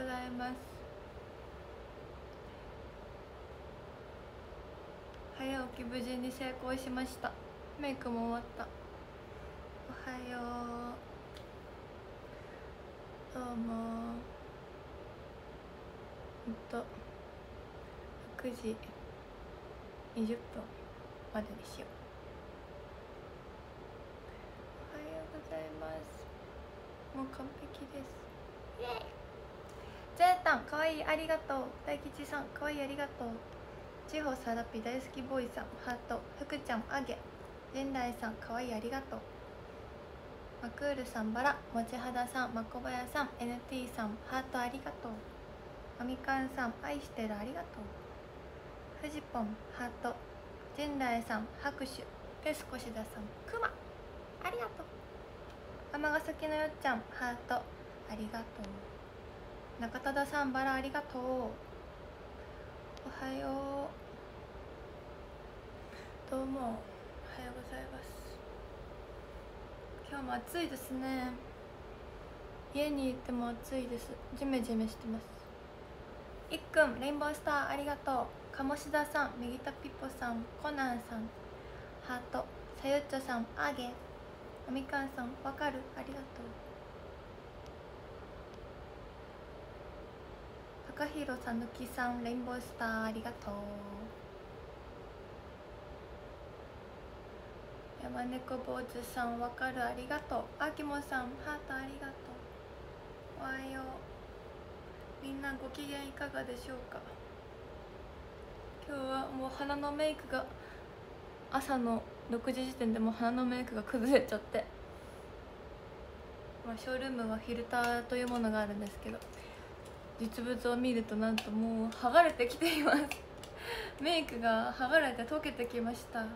ございます。早起き無事に成功しました。メイクも終わった。おはよう。どうも。ほんと。6時20分までにしよう。おはようございます。もう完璧です。イエイジェータンかわいいありがとう。大吉さんかわいいありがとう。地方サラピ大好きボーイさんハート。福ちゃんあげ現代さんかわいいありがとう。マクールさんバラ。もちはださんまこばやさん NT さんハートありがとう。あみかんさん愛してるありがとう。フジポンハート。ジェンダイさん拍手。ペスコシダさんクマありがとう。尼崎のよっちゃんハート。ありがとう。中田さんバラありがとう。おはよう。どうも。おはようございます。今日も暑いですね。家にいても暑いです。ジメジメしてます。いっくんレインボースターありがとう。鴨志田さん右田ピポさんコナンさんハートさゆっちょさんあげおみかんさんわかる？ありがとう。高弘さぬきさんレインボースターありがとう。山猫坊主さんわかるありがとう。あきもさんハートありがとう。おはよう。みんなご機嫌いかがでしょうか？今日はもう鼻のメイクが朝の6時時点でもう鼻のメイクが崩れちゃって、まあ、ショールームはフィルターというものがあるんですけど。実物を見るとなんともう剥がれてきています。メイクが剥がれて溶けてきました。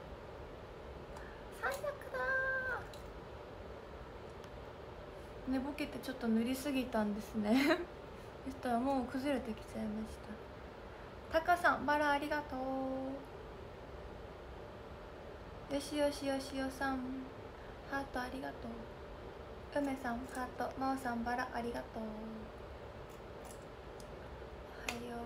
最悪だ寝ぼけてちょっと塗りすぎたんですね。そしたらもう崩れてきちゃいました。タカさんバラありがとう。よしよしよしよさんハートありがとう。梅さんハート。真央さんバラありがとうおはよ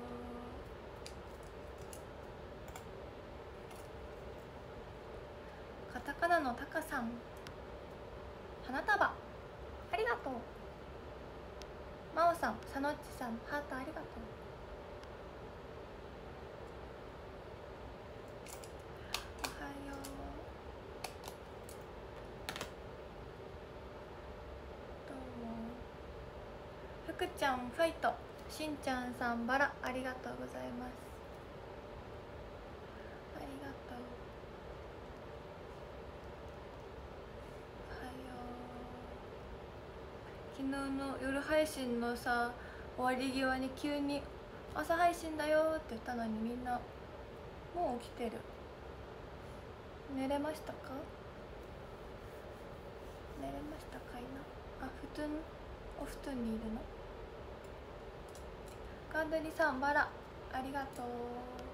うカタカナのタカさん花束。ありがとう。真央さんさのっちさんハートありがとう。おはよう。どうも。福ちゃんファイト。しんちゃんさんバラ。ありがとうございますありがとうおはよう昨日の夜配信のさ終わり際に急に「朝配信だよ」って言ったのにみんなもう起きてる。寝れましたか？寝れましたかいなあ布団？お布団にいるの？ガンドリさんバラ。ありがとう。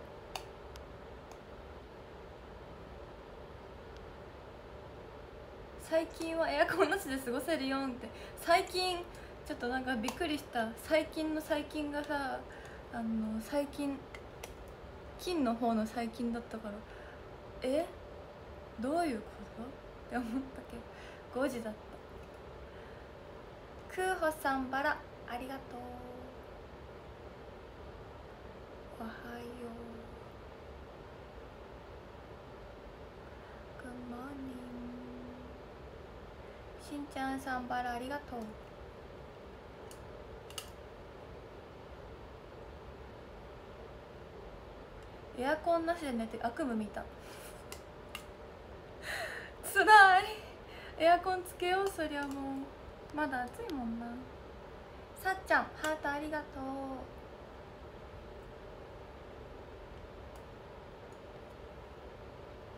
最近はエアコンなしで過ごせるよって。最近ちょっとなんかびっくりした。最近の最近がさあの最近金の方の最近だったから。え？どういうこと？って思ったけど5時だった。クーホさんバラありがとう。おはよう。しんちゃんさんバラありがとう。エアコンなしで寝て悪夢見た。つらい。エアコンつけようそりゃもう。まだ暑いもんな。さっちゃんハートありがとう。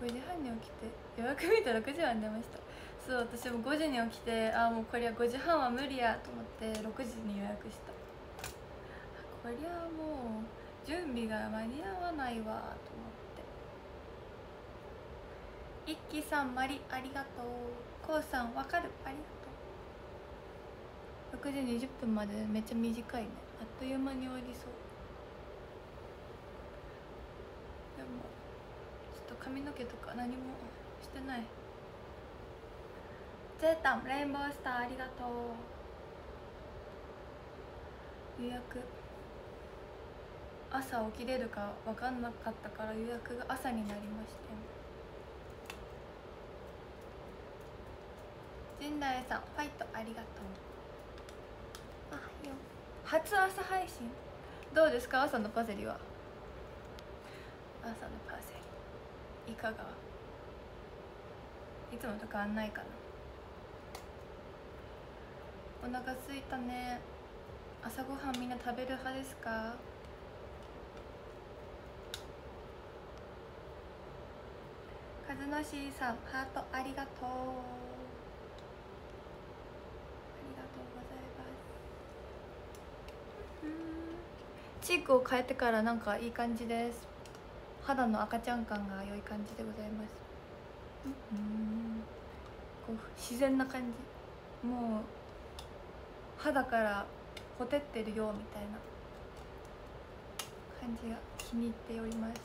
5時半に起きて予約見たら6時は寝ました。そう私も5時に起きてああもうこれは5時半は無理やと思って6時に予約した。こりゃもう準備が間に合わないわと思って。一輝さんまりありがとう。こうさんわかる？ありがとう。6時20分までめっちゃ短いね。あっという間に終わりそうでもちょっと髪の毛とか何もしてない。ゼータンレインボースターありがとう。予約。朝起きれるか分かんなかったから予約が朝になりまして。陣内さんファイトありがとう。あよ。初朝配信。どうですか？朝のパセリは。朝のパセリいかが？いつもと変わんないかな。お腹すいたね。朝ごはんみんな食べる派ですか？和のしーさんハートありがとう。ありがとうございます。チークを変えてからなんかいい感じです。肌の赤ちゃん感が良い感じでございます。うん。こう自然な感じ。もう肌からほてってるよみたいな。感じが気に入っております。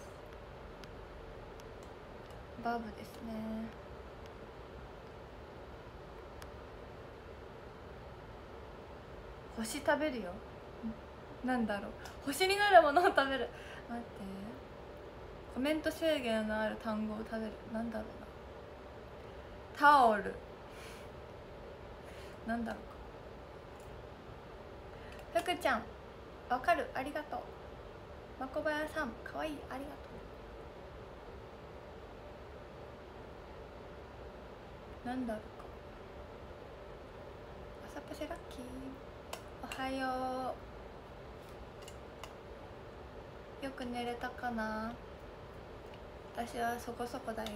バーブですね。星食べるよ。なんだろう。星になるものを食べる。待って。コメント制限のある単語を食べる。なんだろうな。タオル。なんだろうか。福ちゃん。わかる。ありがとう。まこばやさん。かわいい。ありがとう。なんだろうか。朝パセラッキー。おはよう。よく寝れたかな。私はそこそこだよ。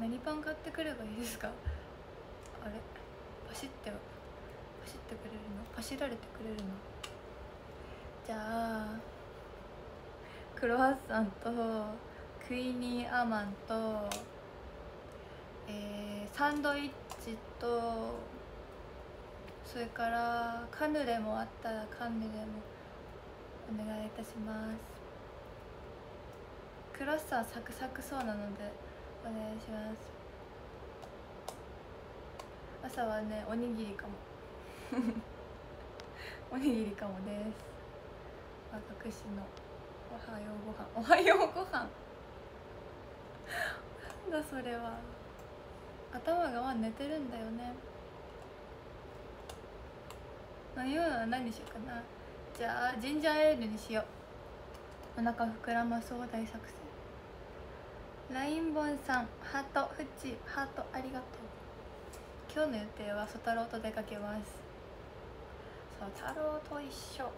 何パン買ってくればいいですか？あれ？パシってパシってくれるの？パシられてくれるの？じゃあクロワッサンとクイニーアマンとえー、サンドイッチとそれからカヌレもあったらカヌレもお願いいたします。クロッサンサクサクそうなのでお願いします。朝はねおにぎりかも。おにぎりかもです。私の。おはようご飯。おはようご飯。なんだそれは。頭がま寝てるんだよね。飲み物は何にしようかな。じゃあジンジャーエールにしよう。お腹膨らまそう大作戦。ラインボンさんハート。フッチハート。ありがとう。今日の予定はソ太郎と出かけます。ソ太郎と一緒。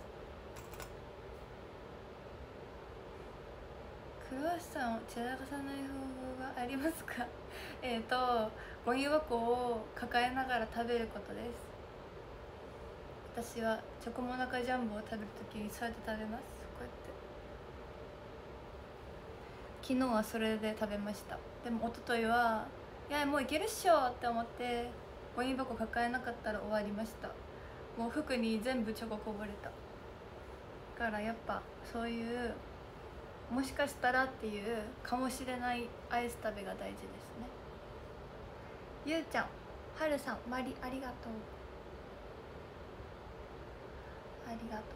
クロワッサンを散らかさない方法がありますか？えっとゴミ箱を抱えながら食べることです。私はチョコモナカジャンボを食べるときにそうやって食べます。こうやって。昨日はそれで食べました。でも一昨日はいやもういけるっしょって思ってゴミ箱抱えなかったら終わりました。もう服に全部チョコこぼれた。だからやっぱそういうもしかしたらっていうかもしれないアイス食べが大事ですね。ゆうちゃんはるさんまりありがとう。りがとう。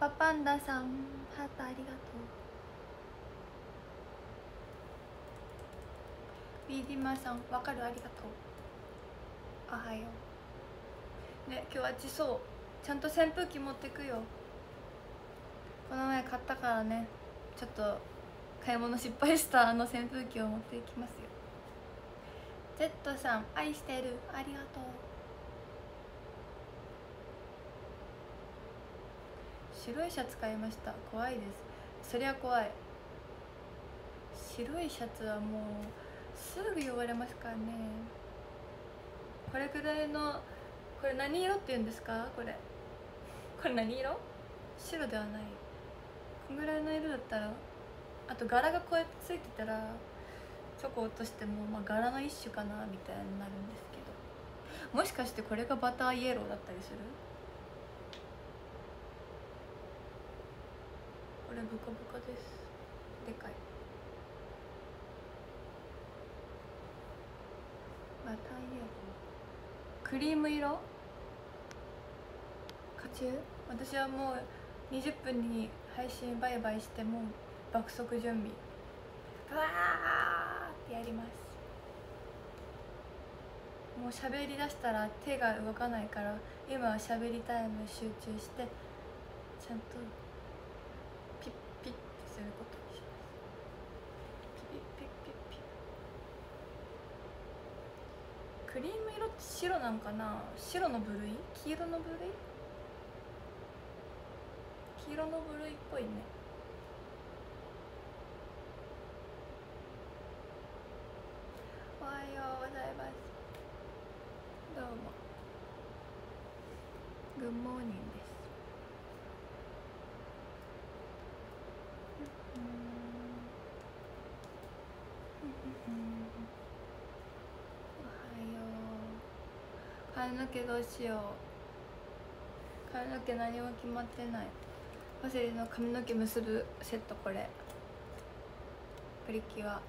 パパパンダさんハートありがとう。ビーディマさんわかる？ありがとう。おはよう。ね今日あっちそうちゃんと扇風機持ってくよ。この前買ったからね。ちょっと買い物失敗した。あの扇風機を持っていきますよ。Z さん愛してる。ありがとう。白いシャツ買いました。怖いです。そりゃ怖い。白いシャツはもうすぐ汚れますからね。これぐらいのこれ何色って言うんですか？これ。これ何色？白ではない。こんぐらいの色だったらあと柄がこうやってついてたらチョコ落としても、まあ、柄の一種かなみたいになるんですけど。もしかしてこれがバターイエローだったりする？れブカブカです。でかい。バタイエロークリーム色？家中私はもう20分に配信バイバイしてもう爆速準備。うわーってやります。もう喋りだしたら手が動かないから今は喋りタイム集中してちゃんとすることにしますピッピピピクリーム色って白なんかな白の部類黄色の部類黄色の部類っぽいねおはようございますどうもグッモーニングですおはよ髪の毛どうしよう。髪の毛何も決まってない。パセリの髪の毛結ぶセットこれ。プリキュア。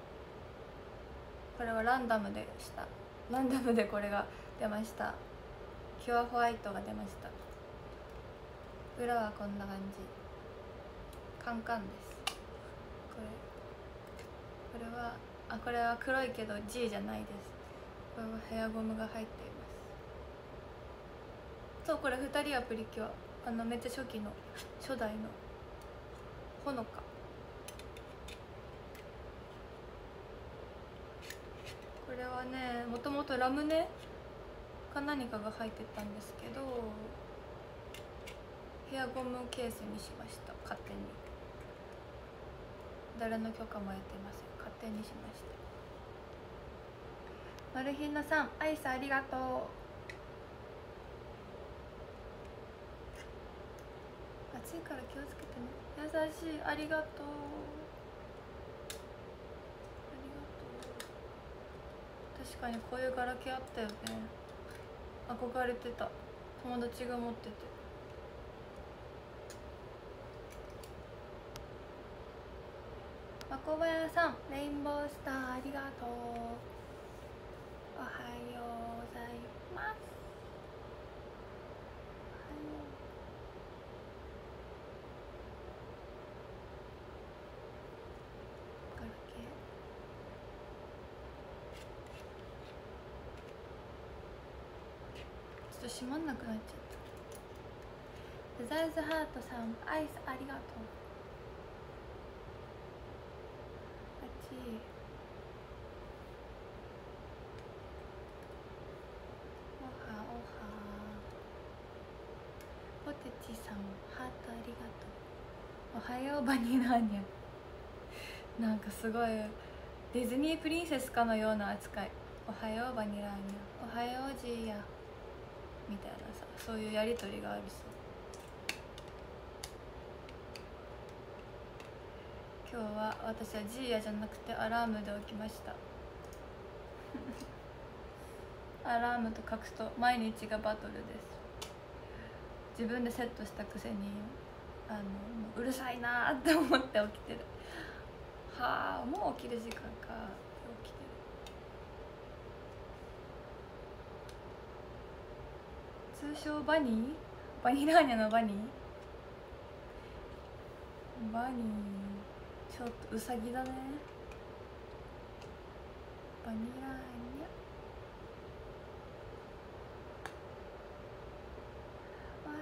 これはランダムでした。ランダムでこれが出ました。キュアホワイトが出ました。裏はこんな感じ。カンカンです。これ。これはあこれは黒いけど G じゃないです。これはヘアゴムが入っています。そうこれ2人はプリキュア。あのめっちゃ初期の初代の。ほのか。これはねもともとラムネ？か何かが入ってたんですけどヘアゴムケースにしました。勝手に。誰の許可も得てません。勝手にしました。マルヒンナさんアイスありがとう。暑いから気をつけてね。優しい。ありがとう。ありがとう。確かにこういうガラケーあったよね。憧れてた。友達が持ってて。まこばやさんレインボースターありがとう。おはようございますおはようガラケーちょっと閉まんなくなっちゃった。デザイズハートさんアイスありがとう。あっち。おはおはポテチさんハートありがとう。おはようバニラーニャ。なんかすごいディズニープリンセスかのような扱い。おはようバニラーニャ。おはようジーヤ。みたいなさそういうやりとりがあるそう今日は私はジーヤじゃなくてアラームで起きました。アラームと書くと毎日がバトルです。自分でセットしたくせにあのうるさいなって思って起きてる。はあもう起きる時間か起きてる通称バニー？バニラーニャのバニー？バニーちょっとウサギだね。バニラーニャ？おはよ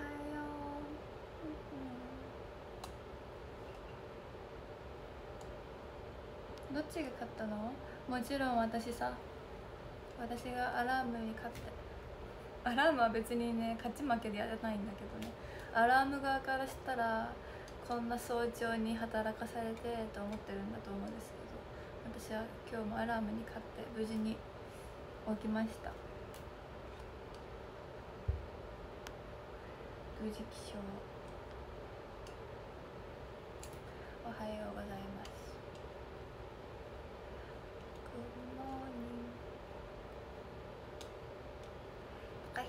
う、どっちが勝ったの？もちろん私さ。私がアラームに勝ってアラームは別にね勝ち負けでやらないんだけどね。アラーム側からしたらこんな早朝に働かされてと思ってるんだと思うんですけど私は今日もアラームに勝って無事に起きました。無事起床。おはようございます。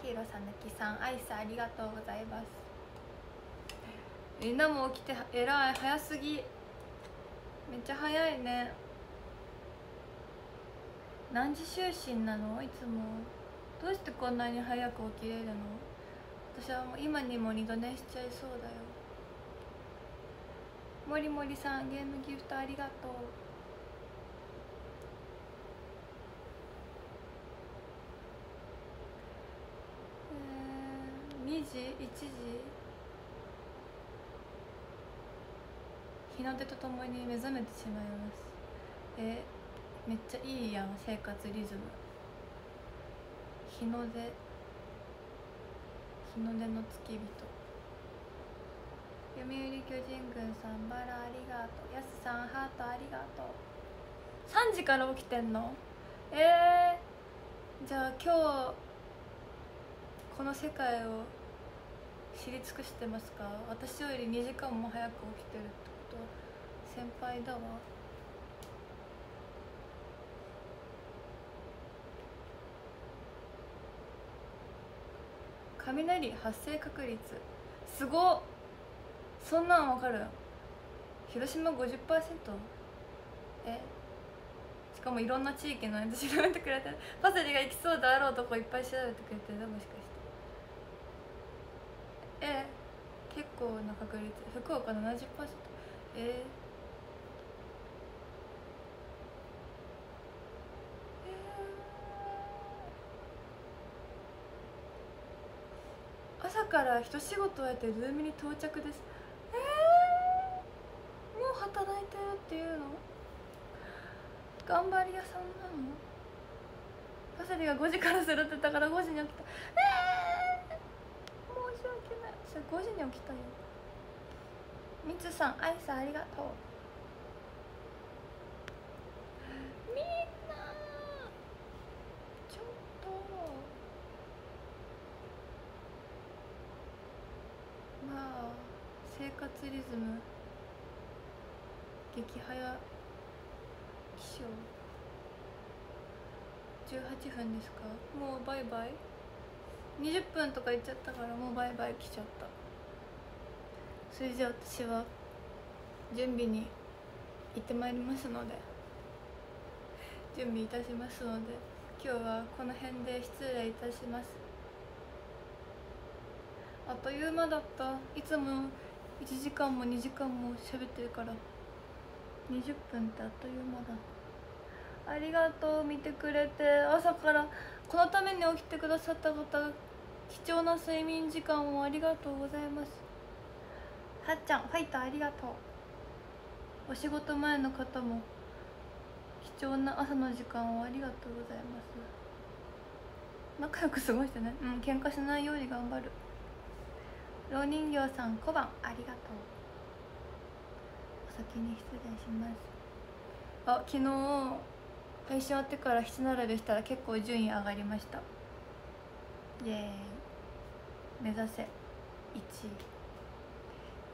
ひろさぬきさんアイスありがとうございます。みんなも起きてえらい早すぎ。めっちゃ早いね。何時就寝なの？いつも。どうしてこんなに早く起きれるの？私はもう今にも二度寝しちゃいそうだよ。もりもりさんゲームギフトありがとう。2時1時。日の出とともに目覚めてしまいます。えめっちゃいいやん生活リズム。日の出。日の出の付き人。読売巨人軍さんバラありがとう。やすさんハートありがとう。3時から起きてんの？えー、じゃあ今日この世界を知り尽くしてますか？私より2時間も早く起きてるってこと？先輩だわ。雷発生確率。すごっ。そんなんわかる？広島50%え？しかもいろんな地域のやつ調べてくれてパセリが行きそうであろうとこいっぱい調べてくれてる。もしかしてえ結構な確率。福岡70%えー。朝から一仕事終えてルームに到着です。えー、もう働いてるっていうの？頑張り屋さんなの？パセリが5時からするってたから5時に起きた。えー、それ5時に起きたよ。みつさんアイスありがとう。みんな。ちょっと。まあ生活リズム激早。起床18分ですか？もうバイバイ20分とか言っちゃったからもうバイバイ来ちゃった。それじゃあ私は準備に行ってまいりますので。準備いたしますので。今日はこの辺で失礼いたします。あっという間だった。いつも1時間も2時間も喋ってるから。20分ってあっという間だ。ありがとう。見てくれて。朝からこのために起きてくださった方貴重な睡眠時間をありがとうございます。はっちゃんファイトありがとう。お仕事前の方も貴重な朝の時間をありがとうございます。仲良く過ごしてね。うん喧嘩しないように頑張る。老人形さん小判ありがとう。お先に失礼します。あ昨日配信終わってから七並べしたら結構順位上がりました。イエーイ目指せ。1位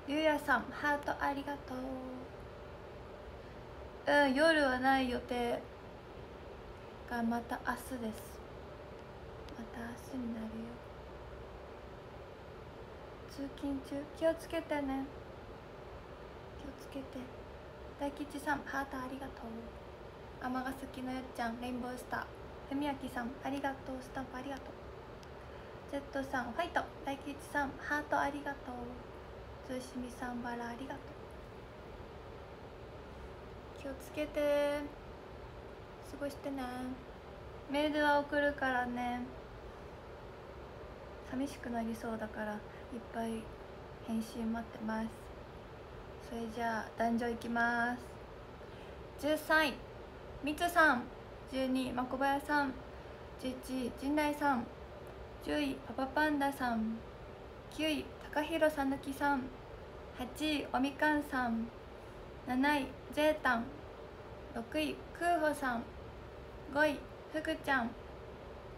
ゆうやさんハートありがとう。うん夜はない予定。がまた明日です。また明日になるよ。通勤中。気をつけてね。気をつけて。大吉さんハートありがとう。尼崎のよっちゃんレインボースター。文明さんありがとう。スタンプありがとう。ジェットさんファイト。大吉さんハートありがとう。通しみさんバラありがとう。気をつけて過ごしてね。メールは送るからね。寂しくなりそうだからいっぱい返信待ってます。それじゃあ壇上いきます。13位。みつさん12位。まこばやさん。11位。陣内さん。10位パパパンダさん。9位高弘さぬきさん。8位おみかんさん。7位ジェータン。6位クーホさん。5位ふくちゃん。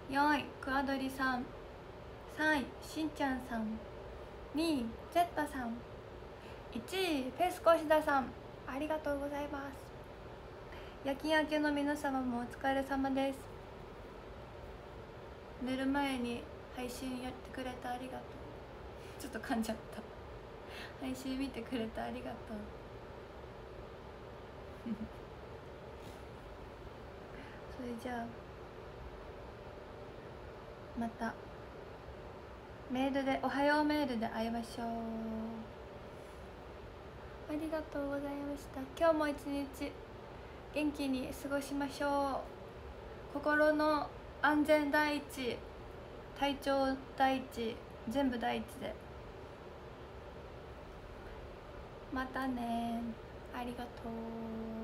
4位クワドリさん。3位しんちゃんさん。2位ゼッタさん。1位フェスコシダさん。ありがとうございます。夜勤明けの皆様もお疲れ様です。寝る前に配信やってくれてありがとう。ちょっと噛んじゃった。配信見てくれてありがとう。それじゃあまた。メールで「おはようメール」で会いましょう。ありがとうございました。今日も一日元気に過ごしましょう。心の安全第一。体調第一全部第一で。またねありがとう。